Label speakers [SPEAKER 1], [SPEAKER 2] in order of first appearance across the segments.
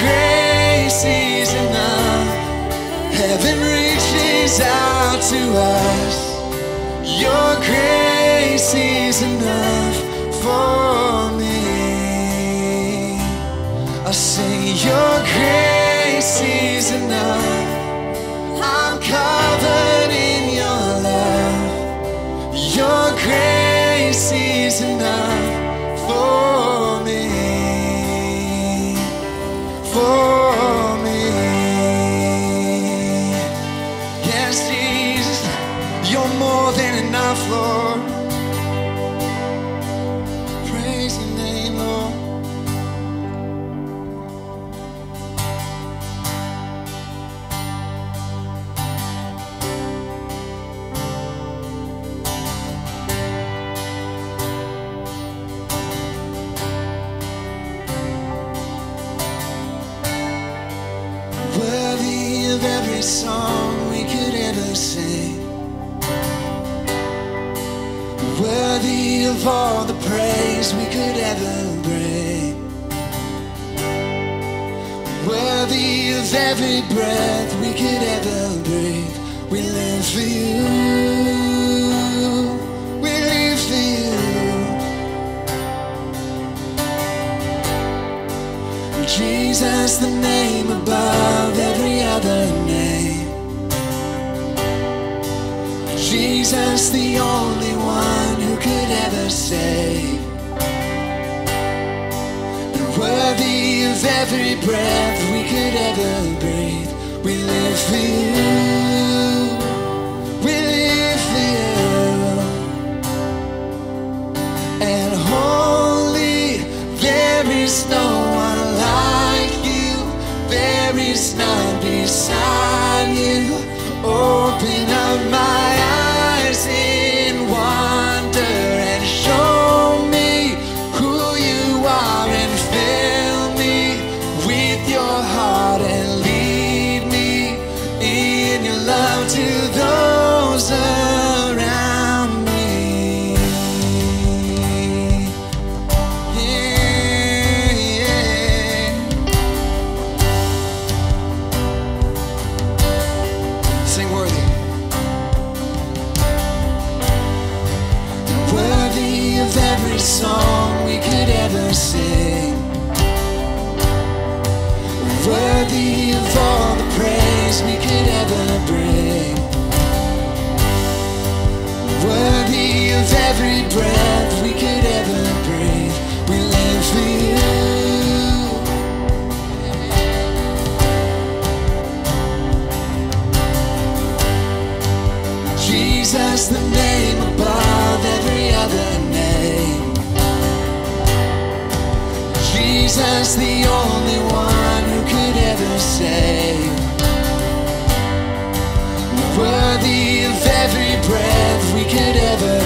[SPEAKER 1] grace is enough. Heaven reaches out to us. Your grace is enough for me. I say, Your grace is enough. I'm covered in your love. Your grace is enough for for For all the praise we could ever bring. Worthy of every breath we could ever breathe. We live for you. We live for you. Jesus, the name above every other name. Jesus, the only could ever say. You're worthy of every breath we could ever breathe. We live for you. We live for you. And holy, there is no one like you. There is none beside you. Open up my Jesus, the name above every other name. Jesus, the only one who could ever save. Worthy of every breath we could ever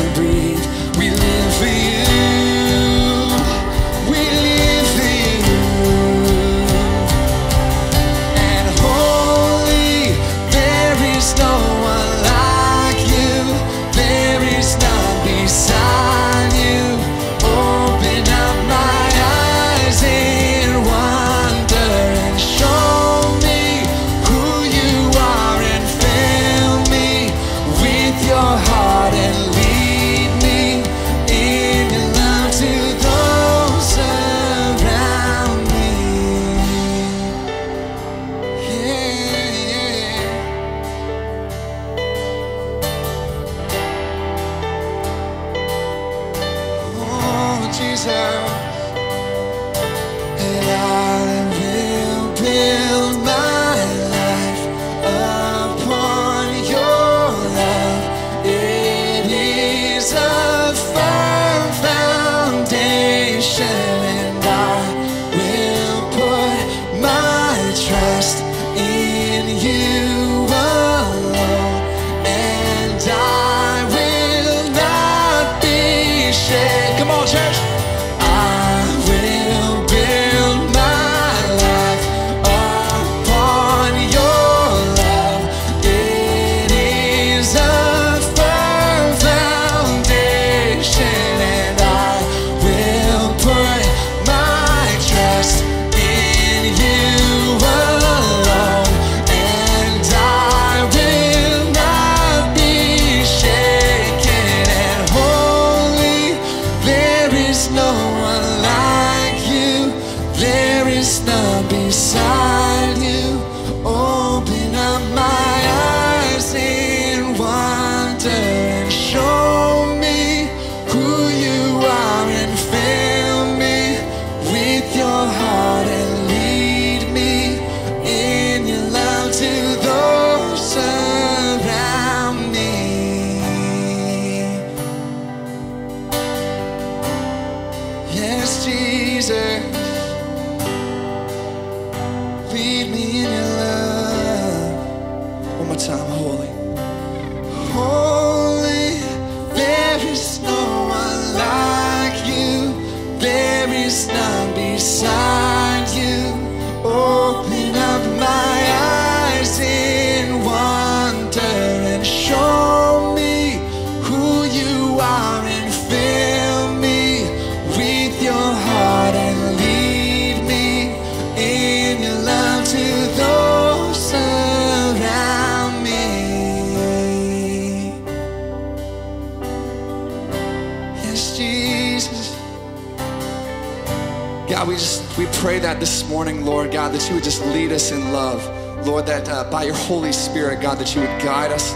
[SPEAKER 1] this morning, Lord God, that you would just lead us in love, Lord, that uh, by your Holy Spirit, God, that you would guide us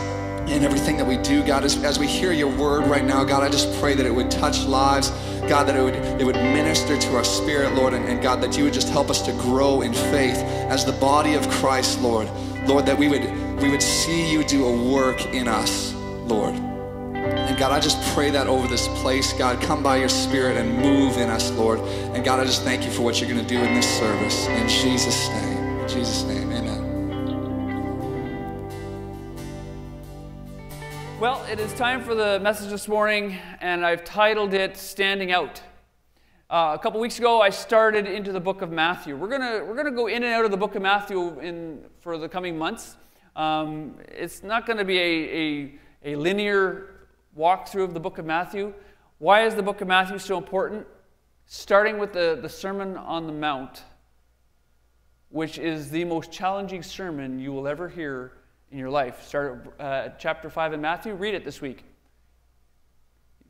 [SPEAKER 1] in everything that we do, God. As, as we hear your word right now, God, I just pray that it would touch lives, God, that it would it would minister to our spirit, Lord, and, and God, that you would just help us to grow in faith as the body of Christ, Lord, Lord, that we would we would see you do a work in us, Lord. And God, I just pray that over this place. God, come by your spirit and move in us, Lord. And God, I just thank you for what you're going to do in this service. In Jesus' name. In Jesus' name. Amen.
[SPEAKER 2] Well, it is time for the message this morning, and I've titled it Standing Out. Uh, a couple weeks ago, I started into the book of Matthew. We're going to we're gonna go in and out of the book of Matthew in, for the coming months. Um, it's not going to be a, a, a linear walkthrough of the book of Matthew. Why is the book of Matthew so important? Starting with the, the Sermon on the Mount, which is the most challenging sermon you will ever hear in your life. Start at uh, chapter 5 in Matthew. Read it this week.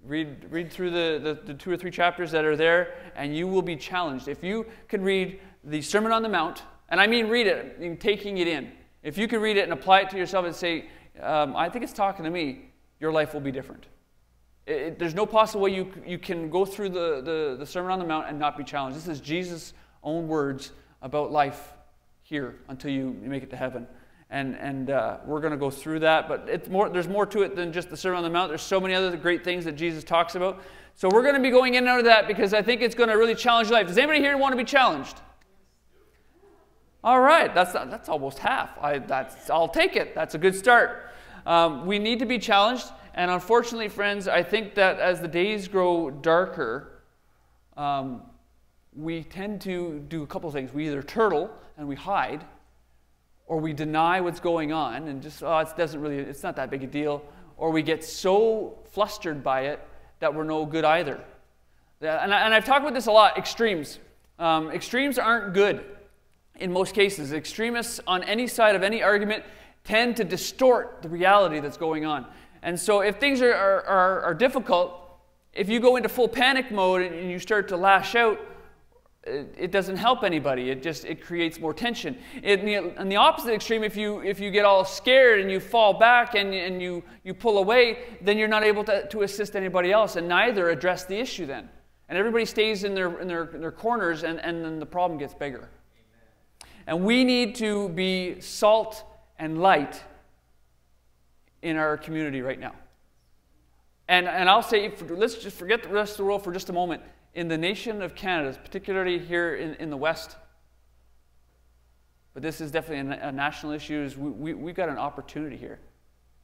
[SPEAKER 2] Read, read through the, the, the two or three chapters that are there, and you will be challenged. If you can read the Sermon on the Mount, and I mean read it, I mean taking it in. If you can read it and apply it to yourself and say, um, I think it's talking to me, your life will be different. It, it- there's no possible way you, you can go through the, the, the Sermon on the Mount and not be challenged. This is Jesus' own words about life here until you make it to heaven. And, and uh, we're going to go through that, but it's more, there's more to it than just the Sermon on the Mount. There's so many other great things that Jesus talks about. So we're going to be going in and out of that because I think it's going to really challenge your life. Does anybody here want to be challenged? All right, that's, that's almost half. I, that's, I'll take it. That's a good start. Um, we need to be challenged. And unfortunately, friends, I think that as the days grow darker, um, we tend to do a couple things. We either turtle and we hide, or we deny what's going on and just, oh, it doesn't really, it's not that big a deal, or we get so flustered by it that we're no good either. And, I, I've talked about this a lot extremes. Um, extremes aren't good in most cases. Extremists on any side of any argument tend to distort the reality that's going on. And so, if things are, are, are difficult, if you go into full panic mode and you start to lash out, it doesn't help anybody. It just it creates more tension. In the, in the opposite extreme, if you if you get all scared and you fall back and, and you, you pull away, then you're not able to, to assist anybody else and neither address the issue then. And everybody stays in their in their, their corners and, and then the problem gets bigger. And we need to be salt and light in our community right now. And, and I'll say, let's just forget the rest of the world for just a moment. In the nation of Canada, particularly here in, in the West, but this is definitely a, national issue, we, we, we've got an opportunity here.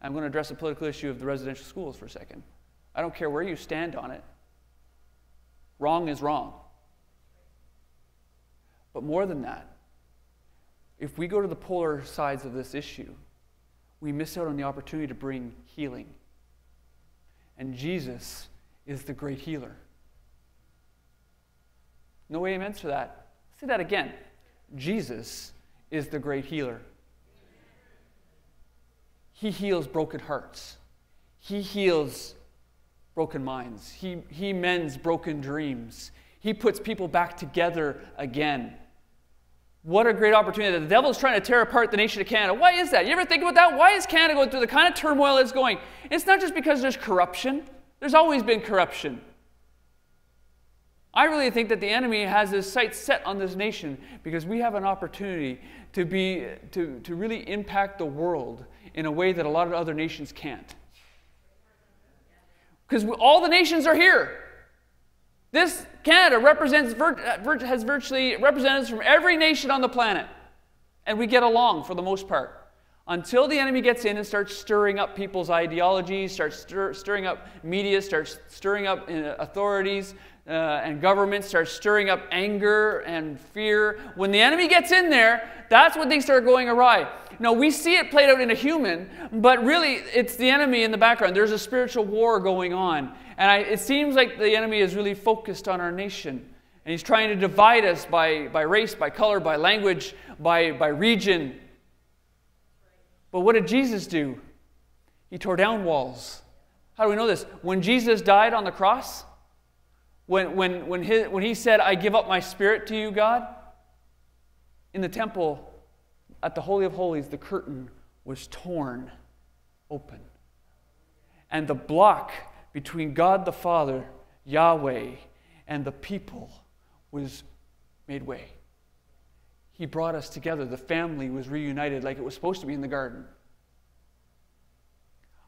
[SPEAKER 2] I'm going to address the political issue of the residential schools for a second. I don't care where you stand on it. Wrong is wrong. But more than that, if we go to the polar sides of this issue, we miss out on the opportunity to bring healing. And Jesus is the great healer. No amens for that. Say that again. Jesus is the great healer. He heals broken hearts. He heals broken minds. He, he mends broken dreams. He puts people back together again. What a great opportunity. The devil is trying to tear apart the nation of Canada. Why is that? You ever think about that? Why is Canada going through the kind of turmoil it's going? It's not just because there's corruption, there's always been corruption. I really think that the enemy has his sights set on this nation because we have an opportunity to, be, to, to really impact the world in a way that a lot of other nations can't. Because all the nations are here. This Canada represents, has virtually representatives from every nation on the planet. And we get along for the most part. Until the enemy gets in and starts stirring up people's ideologies, starts stir, stirring up media, starts stirring up uh, authorities uh, and governments, start stirring up anger and fear. When the enemy gets in there, that's when things start going awry. Now, we see it played out in a human, but really it's the enemy in the background. There's a spiritual war going on. And I, it seems like the enemy is really focused on our nation. And he's trying to divide us by, by race, by color, by language, by, by region. But what did Jesus do? He tore down walls. How do we know this? When Jesus died on the cross, when, when, when, his, when he said, I give up my spirit to you, God, in the temple at the Holy of Holies, the curtain was torn open. And the block between God the Father, Yahweh, and the people was made way. He brought us together. The family was reunited like it was supposed to be in the garden.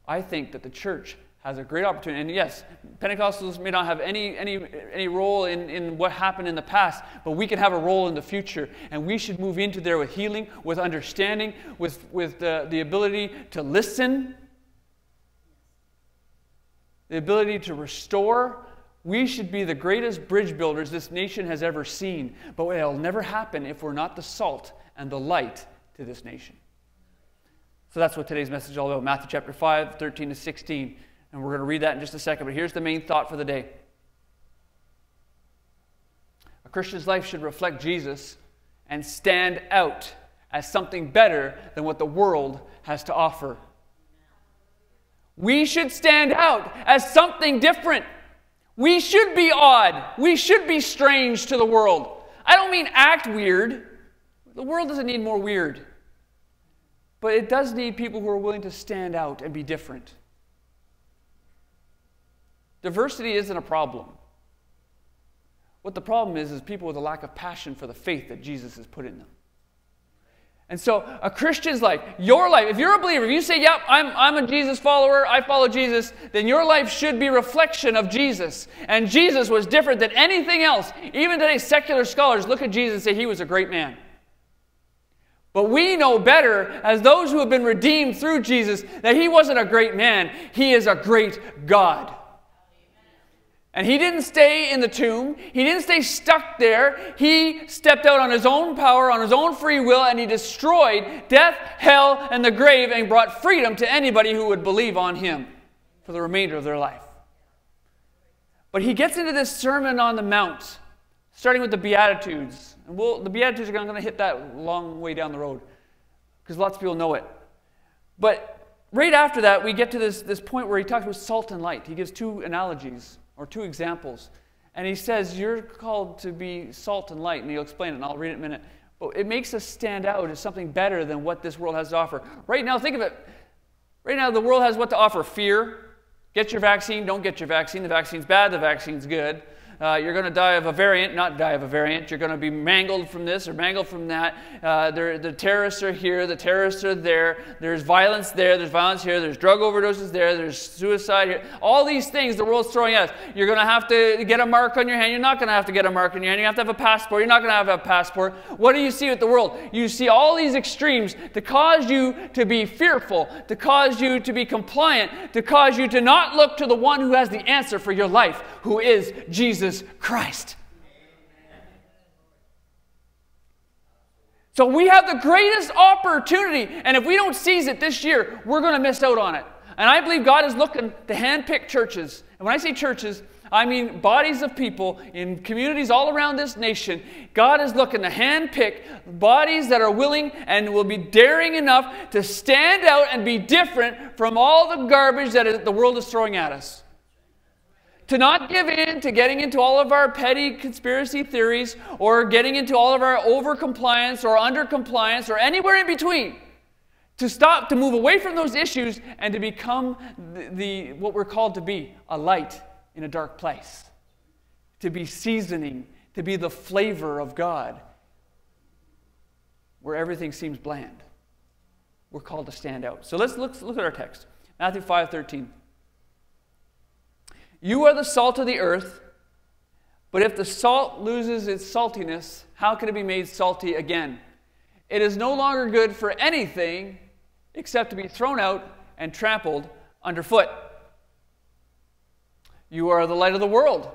[SPEAKER 2] I think that the church has a great opportunity. And yes, Pentecostals may not have any, any, any role in, in what happened in the past, but we can have a role in the future. And we should move into there with healing, with understanding, with, with the, the ability to listen the ability to restore. We should be the greatest bridge builders this nation has ever seen, but it'll never happen if we're not the salt and the light to this nation. So that's what today's message is all about Matthew chapter 5, 13 to 16. And we're going to read that in just a second, but here's the main thought for the day. A Christian's life should reflect Jesus and stand out as something better than what the world has to offer. We should stand out as something different. We should be odd. We should be strange to the world. I don't mean act weird. The world doesn't need more weird. But it does need people who are willing to stand out and be different. Diversity isn't a problem. What the problem is, is people with a lack of passion for the faith that Jesus has put in them. And so, a Christian's life, your life, if you're a believer, if you say, Yep, I'm, I'm a Jesus follower, I follow Jesus, then your life should be reflection of Jesus. And Jesus was different than anything else. Even today, secular scholars look at Jesus and say he was a great man. But we know better, as those who have been redeemed through Jesus, that he wasn't a great man, he is a great God. And he didn't stay in the tomb. He didn't stay stuck there. He stepped out on his own power, on his own free will, and he destroyed death, hell, and the grave and brought freedom to anybody who would believe on him for the remainder of their life. But he gets into this Sermon on the Mount, starting with the Beatitudes. And we'll, the Beatitudes are going to hit that long way down the road because lots of people know it. But right after that, we get to this, this point where he talks about salt and light. He gives two analogies or two examples. And he says, You're called to be salt and light. And he'll explain it, and I'll read it in a minute. But it makes us stand out as something better than what this world has to offer. Right now, think of it. Right now, the world has what to offer fear. Get your vaccine, don't get your vaccine. The vaccine's bad, the vaccine's good. Uh, you're going to die of a variant, not die of a variant. You're going to be mangled from this or mangled from that. Uh, the terrorists are here, the terrorists are there. There's violence there, there's violence here, there's drug overdoses there, there's suicide here. All these things the world's throwing at us. You're going to have to get a mark on your hand. You're not going to have to get a mark on your hand. You have to have a passport. You're not going to have a passport. What do you see with the world? You see all these extremes to cause you to be fearful, to cause you to be compliant, to cause you to not look to the one who has the answer for your life, who is Jesus Jesus Christ. So we have the greatest opportunity, and if we don't seize it this year, we're going to miss out on it. And I believe God is looking to handpick churches. And when I say churches, I mean bodies of people in communities all around this nation. God is looking to handpick bodies that are willing and will be daring enough to stand out and be different from all the garbage that the world is throwing at us to not give in to getting into all of our petty conspiracy theories or getting into all of our over compliance or under compliance or anywhere in between to stop to move away from those issues and to become the, the, what we're called to be a light in a dark place. To be seasoning to be the flavor of god. Where everything seems bland we're called to stand out. So let's look, look at our text. Matthew 5 13 you are the salt of the earth, but if the salt loses its saltiness, how can it be made salty again? It is no longer good for anything except to be thrown out and trampled underfoot. You are the light of the world.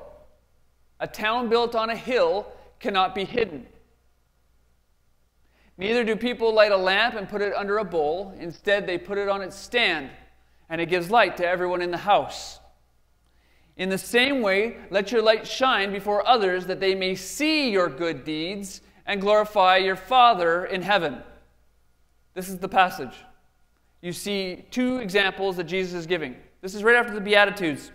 [SPEAKER 2] A town built on a hill cannot be hidden. Neither do people light a lamp and put it under a bowl. Instead, they put it on its stand, and it gives light to everyone in the house. In the same way, let your light shine before others that they may see your good deeds and glorify your Father in heaven. This is the passage. You see two examples that Jesus is giving. This is right after the Beatitudes.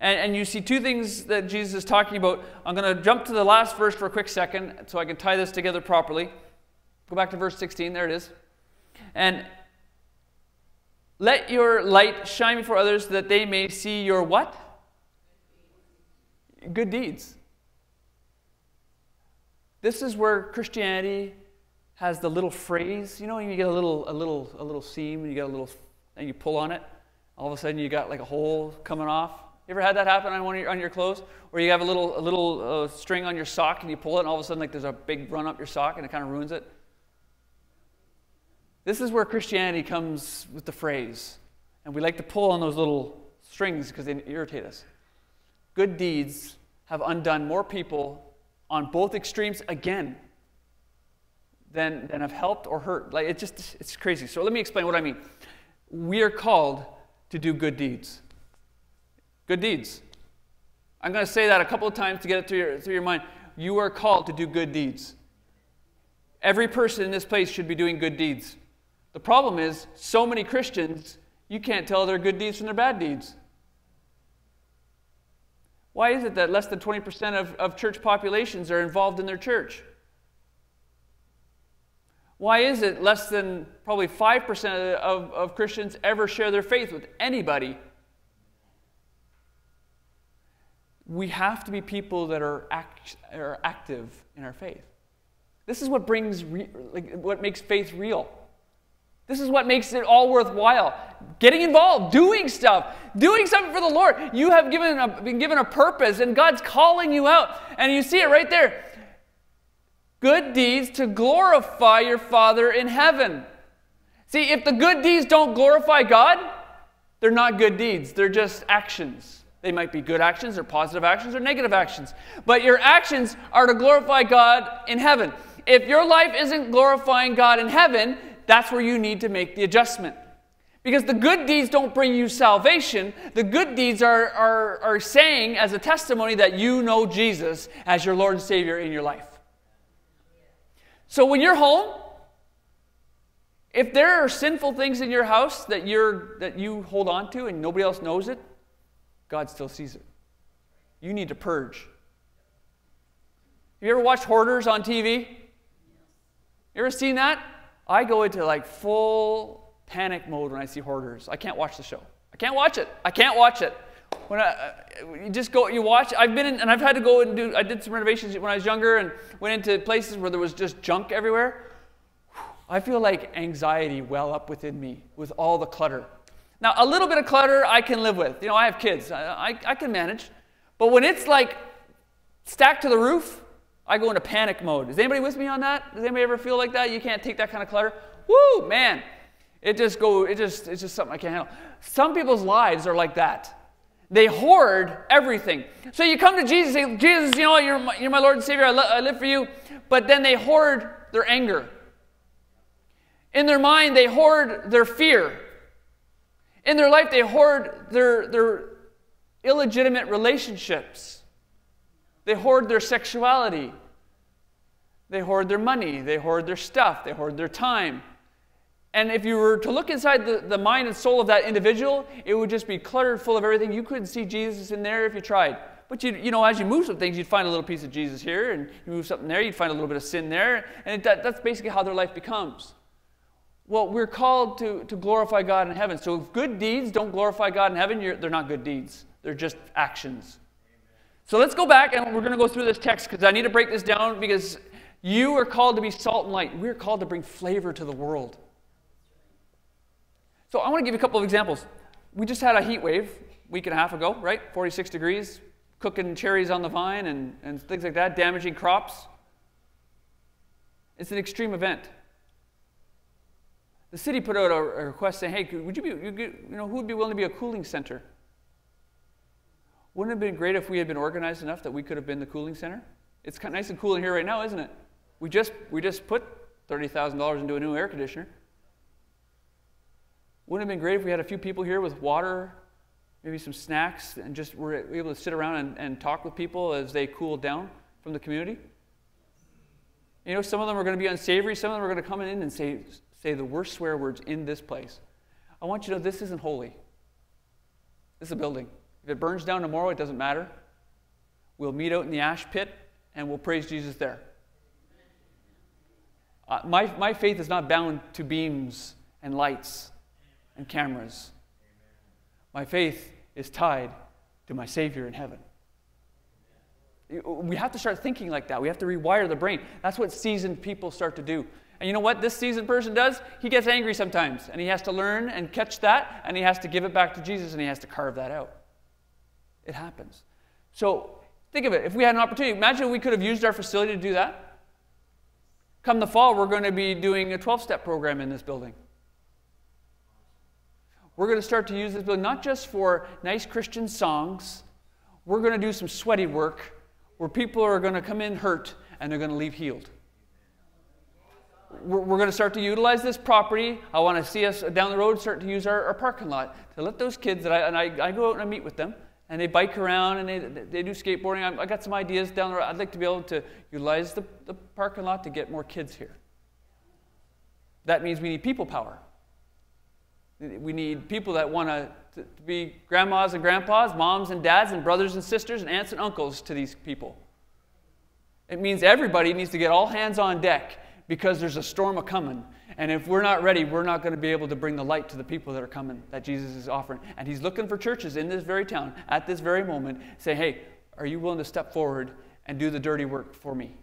[SPEAKER 2] And, and you see two things that Jesus is talking about. I'm going to jump to the last verse for a quick second so I can tie this together properly. Go back to verse 16. There it is. And let your light shine before others that they may see your what? Good deeds. This is where Christianity has the little phrase. You know, you get a little, a little, a little seam, and you get a little, and you pull on it. All of a sudden, you got like a hole coming off. You ever had that happen on one your, on your clothes, or you have a little, a little uh, string on your sock, and you pull it, and all of a sudden, like there's a big run up your sock, and it kind of ruins it. This is where Christianity comes with the phrase, and we like to pull on those little strings because they irritate us good deeds have undone more people on both extremes again than, than have helped or hurt. Like it's just it's crazy. So let me explain what I mean. We are called to do good deeds. Good deeds. I'm going to say that a couple of times to get it through your, through your mind. You are called to do good deeds. Every person in this place should be doing good deeds. The problem is, so many Christians, you can't tell their good deeds from their bad deeds. Why is it that less than 20% of, of church populations are involved in their church? Why is it less than probably 5% of, of Christians ever share their faith with anybody? We have to be people that are, act, are active in our faith. This is what brings, re- like, what makes faith real. This is what makes it all worthwhile. Getting involved, doing stuff, doing something for the Lord. You have given a, been given a purpose, and God's calling you out. And you see it right there. Good deeds to glorify your Father in heaven. See, if the good deeds don't glorify God, they're not good deeds, they're just actions. They might be good actions, or positive actions, or negative actions. But your actions are to glorify God in heaven. If your life isn't glorifying God in heaven, that's where you need to make the adjustment. Because the good deeds don't bring you salvation. The good deeds are, are, are saying as a testimony that you know Jesus as your Lord and Savior in your life. So when you're home, if there are sinful things in your house that, you're, that you hold on to and nobody else knows it, God still sees it. You need to purge. Have You ever watched Hoarders on TV? You ever seen that? I go into like full panic mode when I see hoarders. I can't watch the show. I can't watch it. I can't watch it. When I, uh, you just go, you watch. I've been in, and I've had to go and do. I did some renovations when I was younger, and went into places where there was just junk everywhere. I feel like anxiety well up within me with all the clutter. Now, a little bit of clutter I can live with. You know, I have kids. I, I, I can manage. But when it's like stacked to the roof, I go into panic mode. Is anybody with me on that? Does anybody ever feel like that? You can't take that kind of clutter? Woo, man. It just go, it just, it's just something I can't handle. Some people's lives are like that. They hoard everything. So you come to Jesus, say, Jesus, you know you're my, you're my Lord and Savior, I, I live for you. But then they hoard their anger. In their mind, they hoard their fear. In their life, they hoard their, their illegitimate relationships. They hoard their sexuality. They hoard their money. They hoard their stuff. They hoard their time. And if you were to look inside the, the mind and soul of that individual, it would just be cluttered full of everything. You couldn't see Jesus in there if you tried. But you, you know, as you move some things, you'd find a little piece of Jesus here, and you move something there, you'd find a little bit of sin there, and it, that, that's basically how their life becomes. Well, we're called to, to glorify God in heaven. So if good deeds don't glorify God in heaven, they're not good deeds. They're just actions. So let's go back and we're going to go through this text because I need to break this down because you are called to be salt and light. We're called to bring flavor to the world. So I want to give you a couple of examples. We just had a heat wave a week and a half ago, right? 46 degrees, cooking cherries on the vine and, and things like that, damaging crops. It's an extreme event. The city put out a, request saying, hey, would you be, you know, who would be willing to be a cooling center? Wouldn't it have been great if we had been organized enough that we could have been the cooling center? It's kind of nice and cool in here right now, isn't it? We just, we just put $30,000 into a new air conditioner. Wouldn't it have been great if we had a few people here with water, maybe some snacks, and just were able to sit around and, and talk with people as they cooled down from the community? You know, some of them are going to be unsavory. Some of them are going to come in and say, say the worst swear words in this place. I want you to know this isn't holy. This is a building. If it burns down tomorrow, it doesn't matter. We'll meet out in the ash pit and we'll praise Jesus there. Uh, my, my faith is not bound to beams and lights and cameras. My faith is tied to my Savior in heaven. We have to start thinking like that. We have to rewire the brain. That's what seasoned people start to do. And you know what this seasoned person does? He gets angry sometimes, and he has to learn and catch that, and he has to give it back to Jesus, and he has to carve that out. It happens. So think of it. If we had an opportunity, imagine we could have used our facility to do that. Come the fall, we're going to be doing a 12 step program in this building. We're going to start to use this building not just for nice Christian songs, we're going to do some sweaty work where people are going to come in hurt and they're going to leave healed. We're, going to start to utilize this property. I want to see us down the road start to use our, our parking lot to let those kids that I, and I, I go out and I meet with them and they bike around and they, they do skateboarding. I got some ideas down the road. I'd like to be able to utilize the, the parking lot to get more kids here. That means we need people power. We need people that want to, to be grandmas and grandpas, moms and dads, and brothers and sisters, and aunts and uncles to these people. It means everybody needs to get all hands on deck because there's a storm a coming and if we're not ready, we're not going to be able to bring the light to the people that are coming that Jesus is offering. And he's looking for churches in this very town at this very moment, say, hey, are you willing to step forward and do the dirty work for me?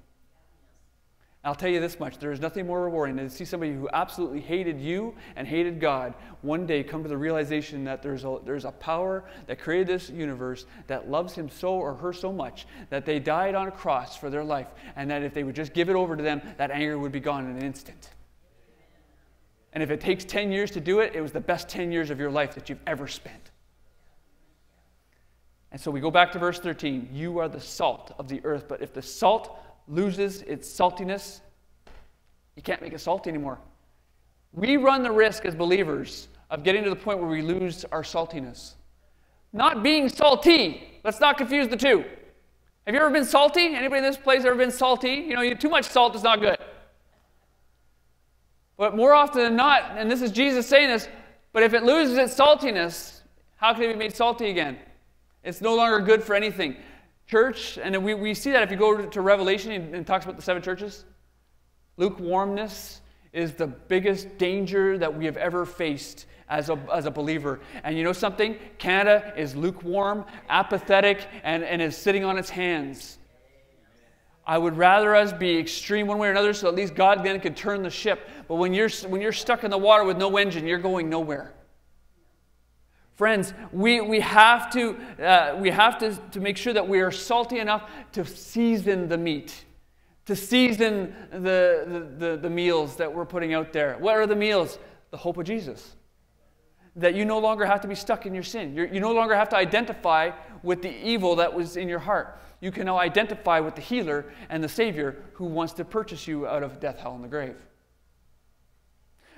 [SPEAKER 2] I'll tell you this much there is nothing more rewarding than to see somebody who absolutely hated you and hated God one day come to the realization that there's a, there's a power that created this universe that loves him so or her so much that they died on a cross for their life, and that if they would just give it over to them, that anger would be gone in an instant. And if it takes 10 years to do it, it was the best 10 years of your life that you've ever spent. And so we go back to verse 13. You are the salt of the earth, but if the salt loses its saltiness, you can't make it salty anymore. We run the risk as believers of getting to the point where we lose our saltiness. Not being salty. Let's not confuse the two. Have you ever been salty? Anybody in this place ever been salty? You know, too much salt is not good. But more often than not, and this is Jesus saying this, but if it loses its saltiness, how can it be made salty again? It's no longer good for anything church, and we, we see that if you go to Revelation and it talks about the seven churches, lukewarmness is the biggest danger that we have ever faced as a, as a believer. And you know something? Canada is lukewarm, apathetic, and, and is sitting on its hands. I would rather us be extreme one way or another so at least God then could turn the ship. But when you're, when you're stuck in the water with no engine, you're going nowhere. Friends, we, we have, to, uh, we have to, to make sure that we are salty enough to season the meat, to season the, the, the, the meals that we're putting out there. What are the meals? The hope of Jesus. That you no longer have to be stuck in your sin. You're, you no longer have to identify with the evil that was in your heart. You can now identify with the healer and the Savior who wants to purchase you out of death, hell, and the grave.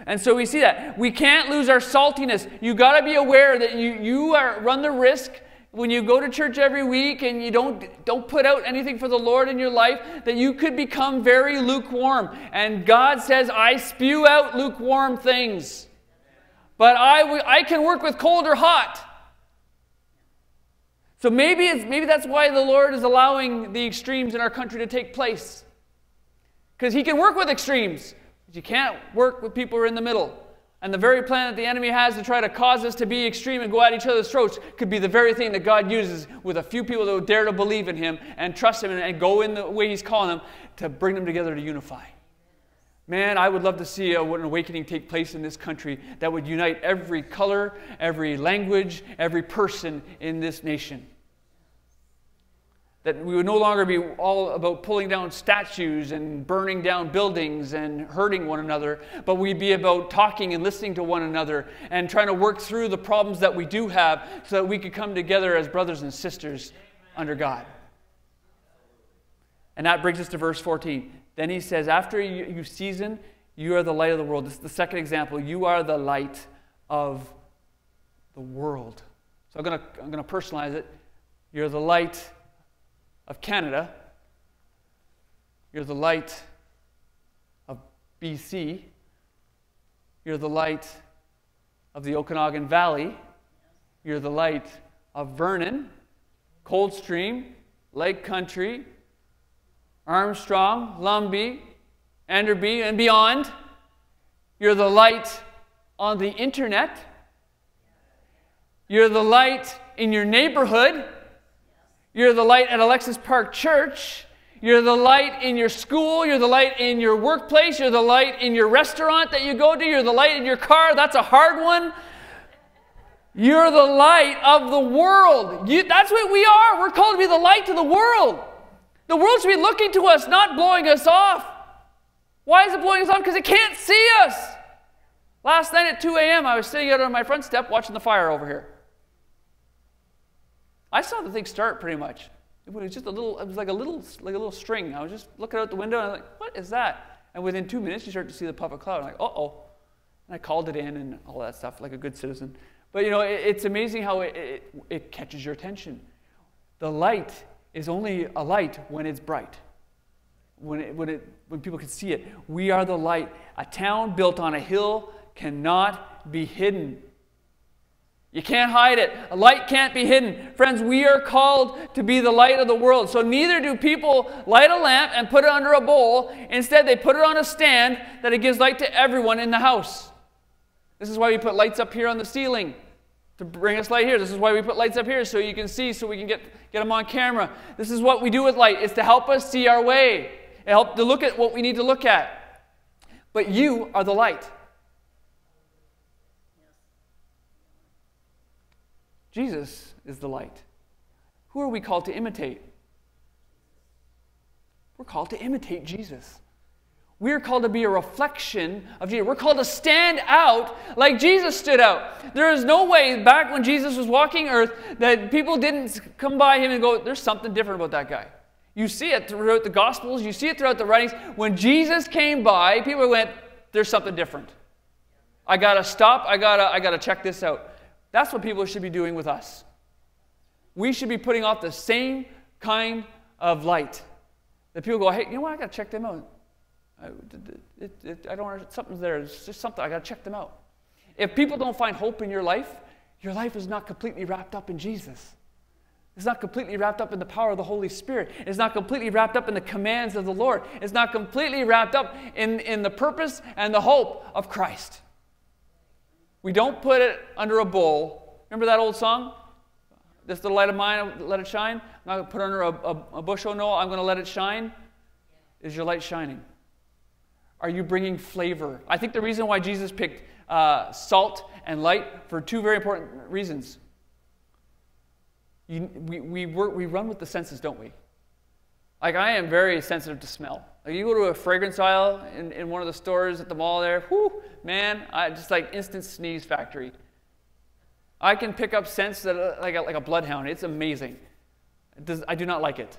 [SPEAKER 2] And so we see that. We can't lose our saltiness. You got to be aware that you, you are, run the risk when you go to church every week and you don't, don't put out anything for the Lord in your life that you could become very lukewarm. And God says, I spew out lukewarm things. But I, I can work with cold or hot. So maybe, it's, maybe that's why the Lord is allowing the extremes in our country to take place. Because He can work with extremes. But you can't work with people who are in the middle. And the very plan that the enemy has to try to cause us to be extreme and go at each other's throats could be the very thing that God uses with a few people that would dare to believe in Him and trust Him and, go in the way He's calling them to bring them together to unify. Man, I would love to see a, an awakening take place in this country that would unite every color, every language, every person in this nation. That we would no longer be all about pulling down statues and burning down buildings and hurting one another, but we'd be about talking and listening to one another and trying to work through the problems that we do have so that we could come together as brothers and sisters under God. And that brings us to verse 14. Then he says, After you, season, you are the light of the world. This is the second example. You are the light of the world. So I'm going I'm going to personalize it. You're the light of Canada. You're the light of BC. You're the light of the Okanagan Valley. You're the light of Vernon, Coldstream, Lake Country, Armstrong, Lumby, Enderby, and beyond. You're the light on the internet. You're the light in your neighborhood. You're the light at Alexis Park Church. You're the light in your school. You're the light in your workplace. You're the light in your restaurant that you go to. You're the light in your car. That's a hard one. You're the light of the world. You, that's what we are. We're called to be the light to the world. The world should be looking to us, not blowing us off. Why is it blowing us off? Because it can't see us. Last night at 2 a.m., I was sitting out on my front step watching the fire over here. I saw the thing start pretty much. It was just a little, it was like a little, like a little string. I was just looking out the window and I was like, what is that? And within two minutes, you start to see the puff of cloud. I'm like, uh oh. And I called it in and all that stuff like a good citizen. But you know, it, it's amazing how it, it, it catches your attention. The light is only a light when it's bright, when, it, when, it, when people can see it. We are the light. A town built on a hill cannot be hidden. You can't hide it. A light can't be hidden. Friends, we are called to be the light of the world. So neither do people light a lamp and put it under a bowl. Instead, they put it on a stand that it gives light to everyone in the house. This is why we put lights up here on the ceiling to bring us light here. This is why we put lights up here so you can see, so we can get, get them on camera. This is what we do with light, is to help us see our way. It helped to look at what we need to look at. But you are the light. Jesus is the light. Who are we called to imitate? We're called to imitate Jesus. We're called to be a reflection of Jesus. We're called to stand out like Jesus stood out. There is no way back when Jesus was walking earth that people didn't come by him and go, There's something different about that guy. You see it throughout the Gospels, you see it throughout the writings. When Jesus came by, people went, There's something different. I gotta stop, I gotta, I gotta check this out. That's what people should be doing with us. We should be putting off the same kind of light. That people go, hey, you know what, I gotta check them out. I, it, it, I don't want something's there. It's just something. I got to check them out. If people don't find hope in your life, your life is not completely wrapped up in Jesus. It's not completely wrapped up in the power of the Holy Spirit. It's not completely wrapped up in the commands of the Lord. It's not completely wrapped up in, in the purpose and the hope of Christ. We don't put it under a bowl. Remember that old song? This the light of mine, let it shine. I'm not going to put it under a, a, a bushel. No, I'm going to let it shine. Is your light shining? Are you bringing flavor? I think the reason why Jesus picked uh, salt and light for two very important reasons. You, we, we, work, we run with the senses, don't we? Like, I am very sensitive to smell. Like, you go to a fragrance aisle in, in one of the stores at the mall there, whoo, man, I just like instant sneeze factory. I can pick up scents that are like a, like a bloodhound. It's amazing. It does, I do not like it.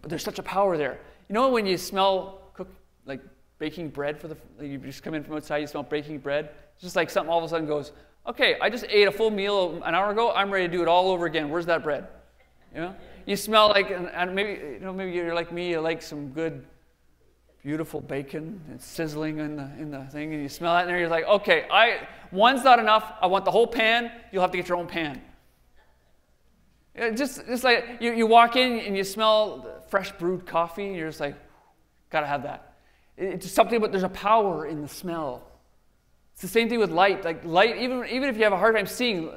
[SPEAKER 2] But there's such a power there. You know when you smell cook, like baking bread for the, you just come in from outside, you smell baking bread. It's just like something all of a sudden goes, okay, I just ate a full meal an hour ago, I'm ready to do it all over again. Where's that bread? You know? You smell like, and maybe, you know, maybe you're like me, you like some good, beautiful bacon. It's sizzling in the, in the thing, and you smell that and you're like, okay, I, one's not enough. I want the whole pan. You'll have to get your own pan. just, just like you, you walk in and you smell fresh brewed coffee, and you're just like, gotta have that. It's something but there's a power in the smell. It's the same thing with light. Like light, even, even if you have a hard time seeing,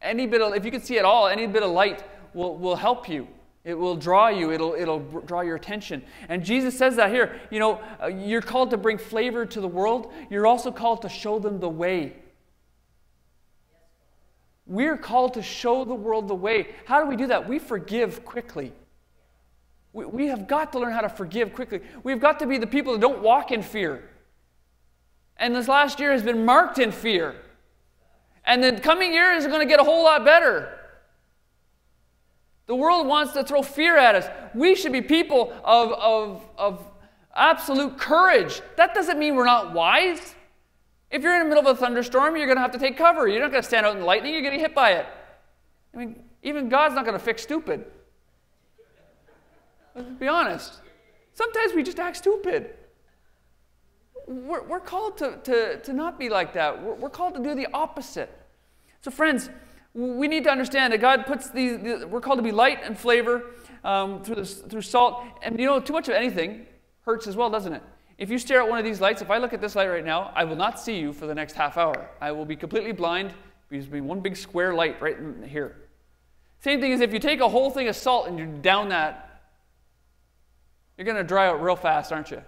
[SPEAKER 2] any bit of, if you can see at all, any bit of light will, will help you. It will draw you. It'll, it'll draw your attention. And Jesus says that here. You know, uh, you're called to bring flavor to the world. You're also called to show them the way. We're called to show the world the way. How do we do that? We forgive quickly. We, we have got to learn how to forgive quickly. We've got to be the people that don't walk in fear. And this last year has been marked in fear. And the coming year is going to get a whole lot better. The world wants to throw fear at us. We should be people of, of, of absolute courage. That doesn't mean we're not wise. If you're in the middle of a thunderstorm, you're going to have to take cover. You're not going to stand out in the lightning, you're going to get hit by it. I mean, even God's not going to fix stupid. Let's be honest. Sometimes we just act stupid. We're, we're called to, to, to not be like that. We're, we're called to do the opposite. So, friends, we need to understand that God puts these, we're called to be light and flavor um, through, through salt. And you know, too much of anything hurts as well, doesn't it? If you stare at one of these lights, if I look at this light right now, I will not see you for the next half hour. I will be completely blind because be one big square light right here. Same thing is if you take a whole thing of salt and you down that you're going to dry out real fast, aren't you?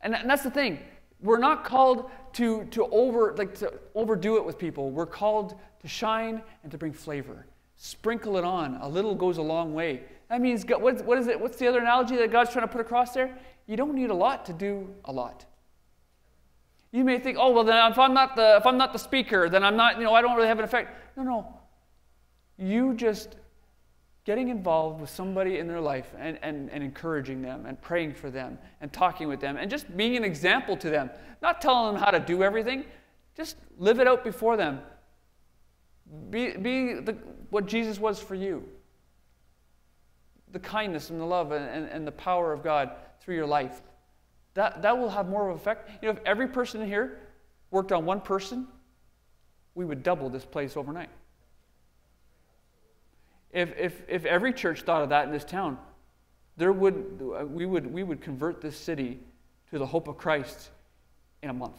[SPEAKER 2] And, and that's the thing. We're not called to, to, over, like, to overdo it with people. We're called to shine and to bring flavor. Sprinkle it on. A little goes a long way. That means, what, what is it? What's the other analogy that God's trying to put across there? You don't need a lot to do a lot. You may think, oh, well, then if I'm not the, if I'm not the speaker, then I'm not, you know, I don't really have an effect. No, no. You just getting involved with somebody in their life and, and, and encouraging them and praying for them and talking with them and just being an example to them. Not telling them how to do everything, just live it out before them. Be, be the, what Jesus was for you the kindness and the love and, and, and the power of God through your life. That, that will have more of an effect. You know, if every person in here worked on one person, we would double this place overnight. If, if, if every church thought of that in this town, there would, we, would, we would convert this city to the hope of Christ in a month.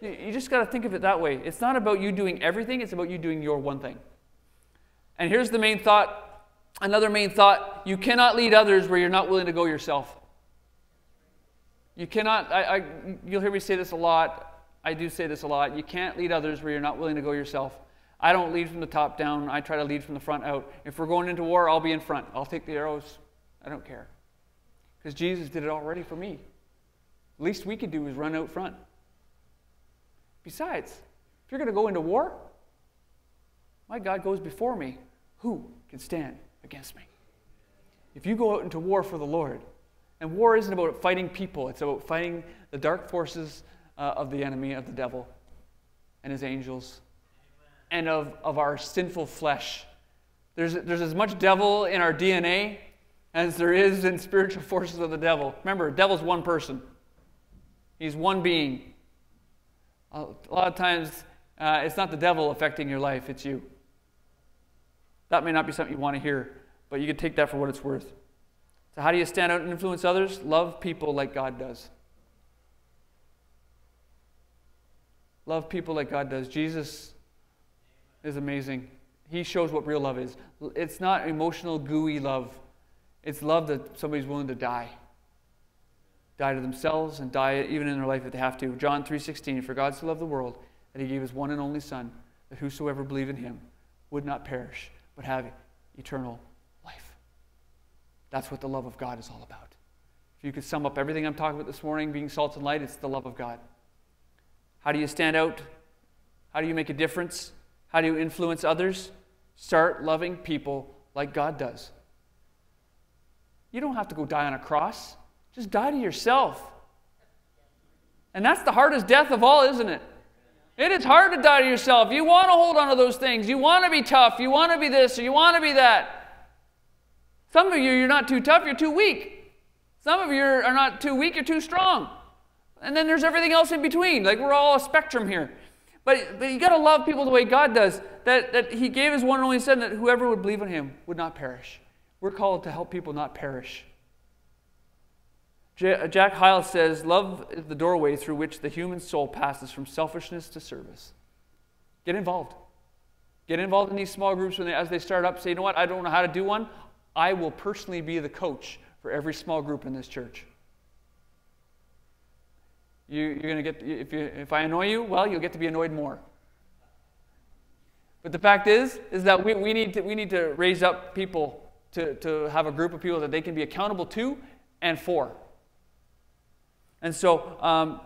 [SPEAKER 2] You just got to think of it that way. It's not about you doing everything, it's about you doing your one thing. And here's the main thought another main thought you cannot lead others where you're not willing to go yourself. You cannot, I, I, you'll hear me say this a lot. I do say this a lot. You can't lead others where you're not willing to go yourself. I don't lead from the top down. I try to lead from the front out. If we're going into war, I'll be in front. I'll take the arrows. I don't care. Because Jesus did it already for me. The least we could do is run out front. Besides, if you're going to go into war, my God goes before me. Who can stand against me? If you go out into war for the Lord, and war isn't about fighting people, it's about fighting the dark forces uh, of the enemy, of the devil, and his angels, and of, of our sinful flesh. There's, there's as much devil in our DNA as there is in spiritual forces of the devil. Remember, devil's one person. He's one being. A lot of times, uh, it's not the devil affecting your life, it's you. That may not be something you want to hear, but you can take that for what it's worth. So, how do you stand out and influence others? Love people like God does. Love people like God does. Jesus is amazing. He shows what real love is. It's not emotional, gooey love. It's love that somebody's willing to die. Die to themselves and die even in their life if they have to. John 3:16, for God so loved the world that he gave his one and only son that whosoever believe in him would not perish but have eternal life. That's what the love of God is all about. If you could sum up everything I'm talking about this morning, being salt and light, it's the love of God. How do you stand out? How do you make a difference? How do you influence others? Start loving people like God does. You don't have to go die on a cross. Just die to yourself. And that's the hardest death of all, isn't it? It is hard to die to yourself. You want to hold on to those things. You want to be tough. You want to be this or you want to be that. Some of you, you're not too tough, you're too weak. Some of you are not too weak, you're too strong. And then there's everything else in between. Like we're all a spectrum here. But, but you got to love people the way God does. That, that He gave His one and only Son that whoever would believe in Him would not perish. We're called to help people not perish. Uh, Jack Hyles says, Love is the doorway through which the human soul passes from selfishness to service. Get involved. Get involved in these small groups when they, as they start up. Say, you know what, I don't know how to do one. I will personally be the coach for every small group in this church. You, are going to get, if, you, if I annoy you, well, you'll get to be annoyed more. But the fact is, is that we, we, need, to, we need to raise up people to, to have a group of people that they can be accountable to and for. And so, um,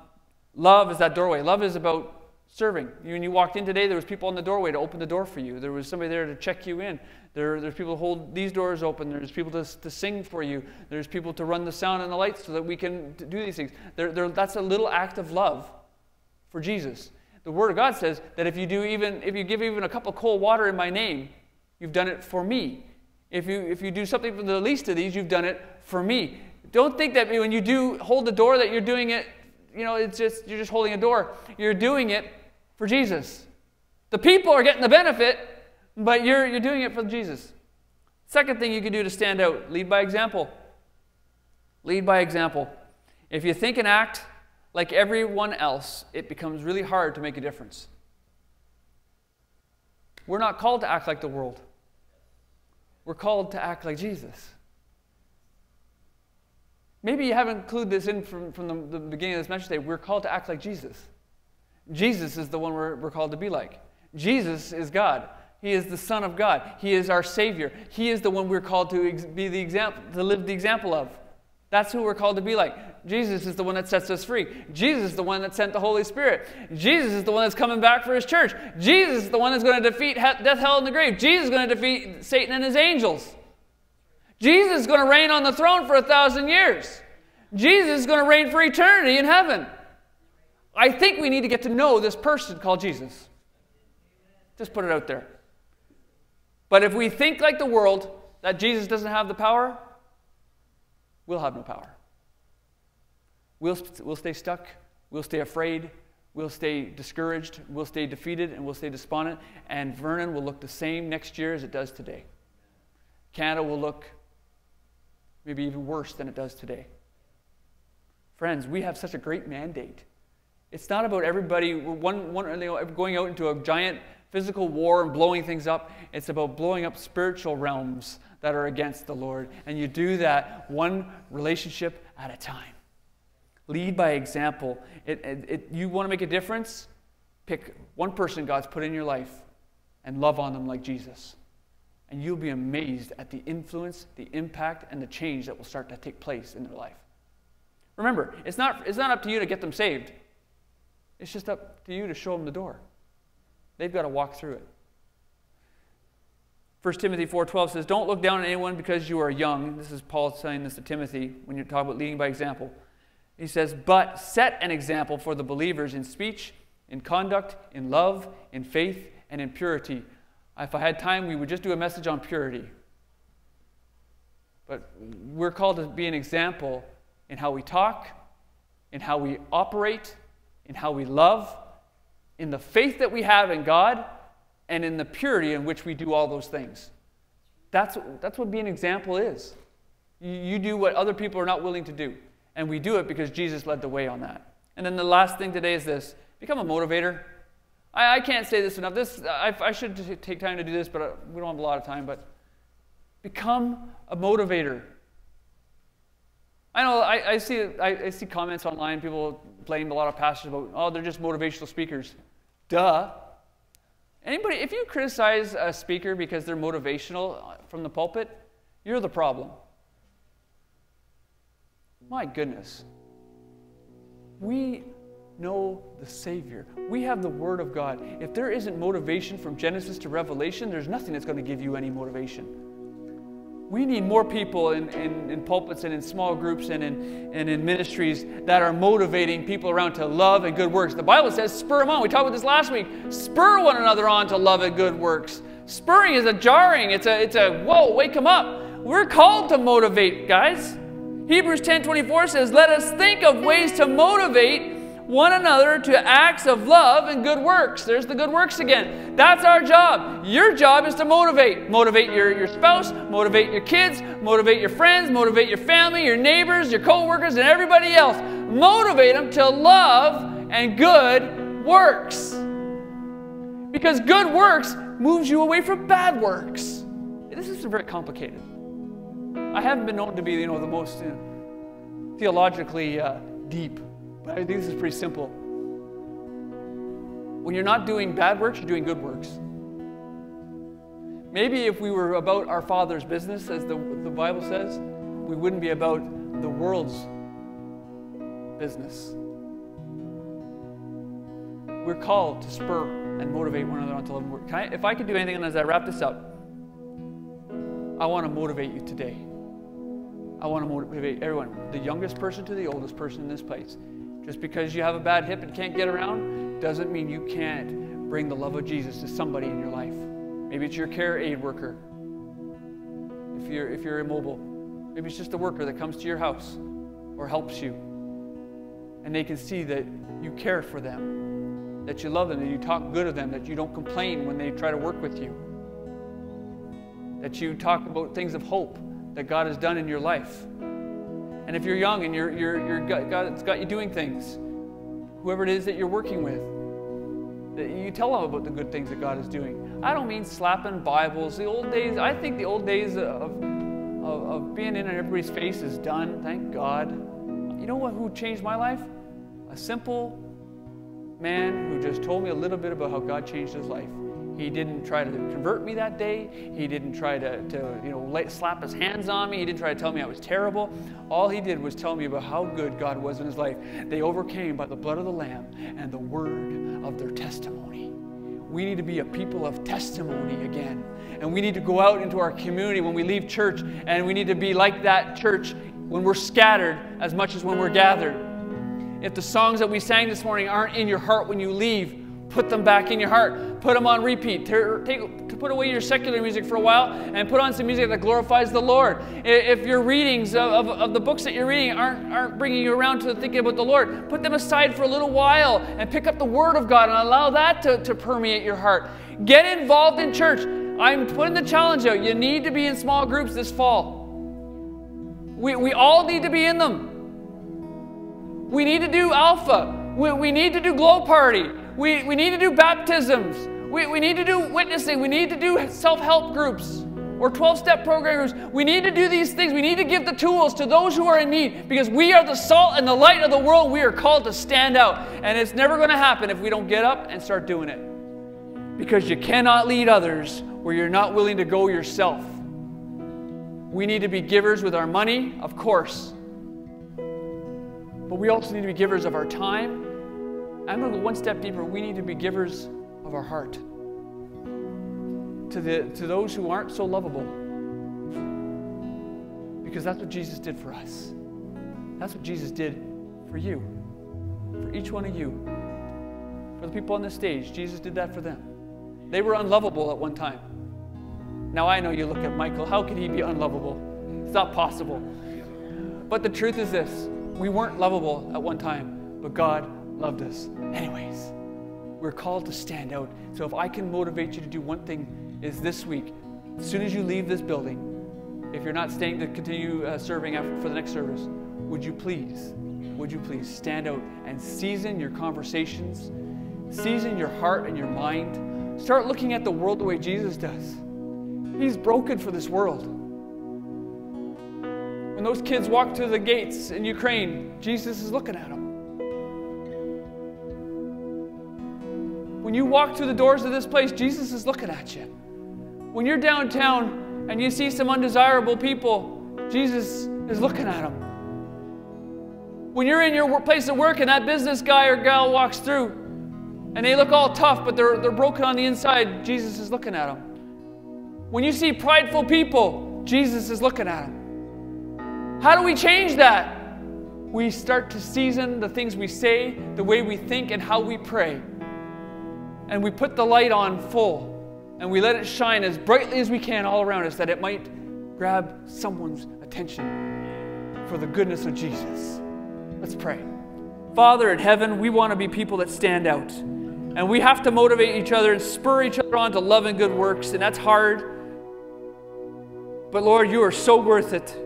[SPEAKER 2] love is that doorway. Love is about serving. When you walked in today, there was people in the doorway to open the door for you. There was somebody there to check you in. There, there's people to hold these doors open. There's people to, to sing for you. There's people to run the sound and the lights so that we can do these things. That's a little act of love for Jesus. The Word of God says that if you do even if you give even a cup of cold water in my name, you've done it for me. If you if you do something for the least of these, you've done it for me. Don't think that when you do hold the door that you're doing it, you know, it's just you're just holding a door. You're doing it for Jesus. The people are getting the benefit, but you're you're doing it for Jesus. Second thing you can do to stand out, lead by example. Lead by example. If you think and act like everyone else, it becomes really hard to make a difference. We're not called to act like the world. We're called to act like Jesus. Maybe you haven't included this in from, from the, the beginning of this message today. We're called to act like Jesus. Jesus is the one we're, we're called to be like. Jesus is God. He is the Son of God. He is our Savior. He is the one we're called to ex- be the example, to live the example of. That's who we're called to be like. Jesus is the one that sets us free. Jesus is the one that sent the Holy Spirit. Jesus is the one that's coming back for his church. Jesus is the one that's going to defeat death, hell, and the grave. Jesus is going to defeat Satan and his angels. Jesus is going to reign on the throne for a thousand years. Jesus is going to reign for eternity in heaven. I think we need to get to know this person called Jesus. Just put it out there. But if we think like the world that Jesus doesn't have the power, we'll have no power. We'll, we'll stay stuck. We'll stay afraid. We'll stay discouraged. We'll stay defeated and we'll stay despondent. And Vernon will look the same next year as it does today. Canada will look maybe even worse than it does today. Friends, we have such a great mandate. It's not about everybody one, one, you know, going out into a giant physical war and blowing things up. It's about blowing up spiritual realms that are against the Lord. And you do that one relationship at a time. Lead by example. It, it, it, you want to make a difference? Pick one person God's put in your life and love on them like Jesus. And you'll be amazed at the influence, the impact, and the change that will start to take place in their life. Remember, it's not, it's not up to you to get them saved, it's just up to you to show them the door. They've got to walk through it. 1 Timothy 4:12 says, "Don't look down on anyone because you are young." This is Paul saying this to Timothy when you talk about leading by example. He says, "But set an example for the believers in speech, in conduct, in love, in faith, and in purity." If I had time, we would just do a message on purity. But we're called to be an example in how we talk, in how we operate, in how we love, in the faith that we have in God, and in the purity in which we do all those things. That's, that's what being an example is. You, do what other people are not willing to do. And we do it because Jesus led the way on that. And then the last thing today is this become a motivator. I, I can't say this enough. This, I, I should take time to do this, but uh, we don't have a lot of time. But become a motivator. I know I, I see, I, I, see comments online, people blame a lot of pastors about, oh, they're just motivational speakers. Duh. Anybody, if you criticize a speaker because they're motivational uh, from the pulpit, you're the problem. My goodness. We know the Savior. We have the Word of God. If there isn't motivation from Genesis to Revelation, there's nothing that's going to give you any motivation. We need more people in, in, in, pulpits and in small groups and in, and in ministries that are motivating people around to love and good works. The Bible says, spur them on. We talked about this last week. Spur one another on to love and good works. Spurring is a jarring, it's a, it's a whoa, wake them up. We're called to motivate, guys. Hebrews 10 24 says, Let us think of ways to motivate one another to acts of love and good works. There's the good works again. That's our job. Your job is to motivate. Motivate your, your spouse, motivate your kids, motivate your friends, motivate your family, your neighbors, your co-workers, and everybody else. Motivate them to love and good works. Because good works moves you away from bad works. This isn't very complicated. I haven't been known to be, you know, the most you know, theologically uh, deep but I think this is pretty simple. When you're not doing bad works, you're doing good works. Maybe if we were about our Father's business, as the, the Bible says, we wouldn't be about the world's business. We're called to spur and motivate one another onto love and work. I, if I could do anything, and as I wrap this up, I want to motivate you today. I want to motivate everyone, the youngest person to the oldest person in this place. Just because you have a bad hip and can't get around doesn't mean you can't bring the love of Jesus to somebody in your life. Maybe it's your care aid worker. If you're, if you're immobile, maybe it's just a worker that comes to your house or helps you. And they can see that you care for them, that you love them, that you talk good of them, that you don't complain when they try to work with you, that you talk about things of hope that God has done in your life. And if you're young and you're, you're, you're God's got you doing things, whoever it is that you're working with, that you tell them about the good things that God is doing. I don't mean slapping Bibles. The old days, I think the old days of, of, of being in everybody's face is done, thank God. You know what, who changed my life? A simple man who just told me a little bit about how God changed his life. He didn't try to convert me that day. He didn't try to, to you know, lay, slap his hands on me. He didn't try to tell me I was terrible. All he did was tell me about how good God was in his life. They overcame by the blood of the Lamb and the word of their testimony. We need to be a people of testimony again. And we need to go out into our community when we leave church, and we need to be like that church when we're scattered as much as when we're gathered. If the songs that we sang this morning aren't in your heart when you leave, put them back in your heart. Put them on repeat. Take, put away your secular music for a while and put on some music that glorifies the Lord. If your readings of, of, of, the books that you're reading aren't, aren't bringing you around to thinking about the Lord, put them aside for a little while and pick up the Word of God and allow that to, to permeate your heart. Get involved in church. I'm putting the challenge out. You need to be in small groups this fall. We, we all need to be in them. We need to do Alpha. We, we need to do Glow Party. We, we need to do baptisms. We, we need to do witnessing. We need to do self help groups. or 12 step programmers. We need to do these things. We need to give the tools to those who are in need because we are the salt and the light of the world. We are called to stand out. And it's never going to happen if we don't get up and start doing it. Because you cannot lead others where you're not willing to go yourself. We need to be givers with our money, of course. But we also need to be givers of our time. I'm going to go one step deeper. We need to be givers of our heart to, the, to those who aren't so lovable. Because that's what Jesus did for us. That's what Jesus did for you, for each one of you. For the people on the stage, Jesus did that for them. They were unlovable at one time. Now I know you look at Michael, how could he be unlovable? It's not possible. But the truth is this we weren't lovable at one time, but God loved us anyways. We're called to stand out. So if I can motivate you to do one thing is this week, as soon as you leave this building, if you're not staying to continue uh, serving after, for the next service, would you please, would you please stand out and season your conversations, season your heart and your mind. Start looking at the world the way Jesus does. He's broken for this world. When those kids walk through the gates in Ukraine, Jesus is looking at them. When you walk through the doors of this place, Jesus is looking at you. When you're downtown and you see some undesirable people, Jesus is looking at them. When you're in your place of work and that business guy or gal walks through and they look all tough, but they're, they're broken on the inside, Jesus is looking at them. When you see prideful people, Jesus is looking at them. How do we change that? We start to season the things we say, the way we think, and how we pray and we put the light on full and we let it shine as brightly as we can all around us that it might grab someone's attention for the goodness of Jesus. Let's pray. Father in heaven, we want to be people that stand out. And we have to motivate each other and spur each other on to love and good works, and that's hard. But Lord, you are so worth it.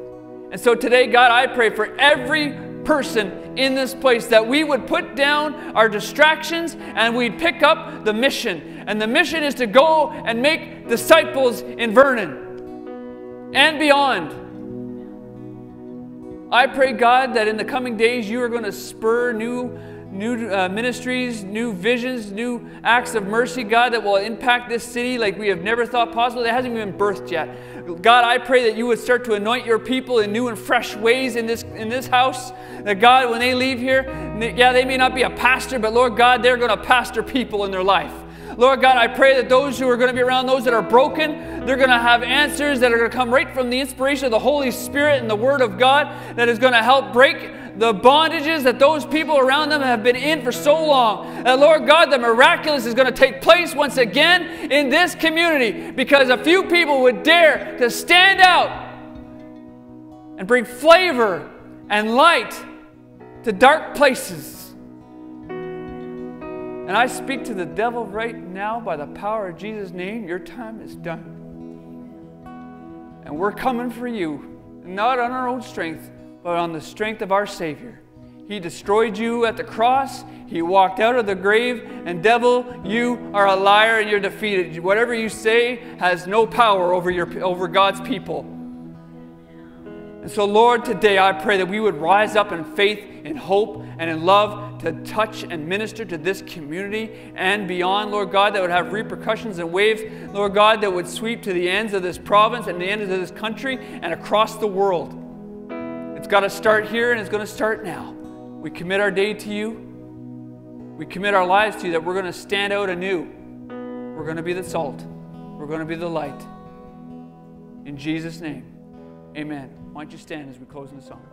[SPEAKER 2] And so today, God, I pray for every person in this place that we would put down our distractions and we'd pick up the mission. And the mission is to go and make disciples in Vernon and beyond. I pray, God, that in the coming days you are going to spur new new uh, ministries, new visions, new acts of mercy, God, that will impact this city like we have never thought possible. It hasn't even been birthed yet. God, I pray that you would start to anoint your people in new and fresh ways in this, in this house. That God, when they leave here, yeah, they may not be a pastor, but Lord God, they're going to pastor people in their life. Lord God, I pray that those who are going to be around those that are broken, they're going to have answers that are going to come right from the inspiration of the Holy Spirit and the Word of God that is going to help break the bondages that those people around them have been in for so long. And Lord God, the miraculous is going to take place once again in this community because a few people would dare to stand out and bring flavor and light to dark places. And I speak to the devil right now by the power of Jesus' name. Your time is done. And we're coming for you, not on our own strength, but on the strength of our Savior. He destroyed you at the cross. He walked out of the grave. And, devil, you are a liar and you're defeated. Whatever you say has no power over, your, over God's people. And so, Lord, today I pray that we would rise up in faith, in hope, and in love to touch and minister to this community and beyond, Lord God, that would have repercussions and waves, Lord God, that would sweep to the ends of this province and the ends of this country and across the world. It's got to start here and it's going to start now. We commit our day to you. We commit our lives to you that we're going to stand out anew. We're going to be the salt. We're going to be the light. In Jesus' name, amen. Why don't you stand as we close in the song?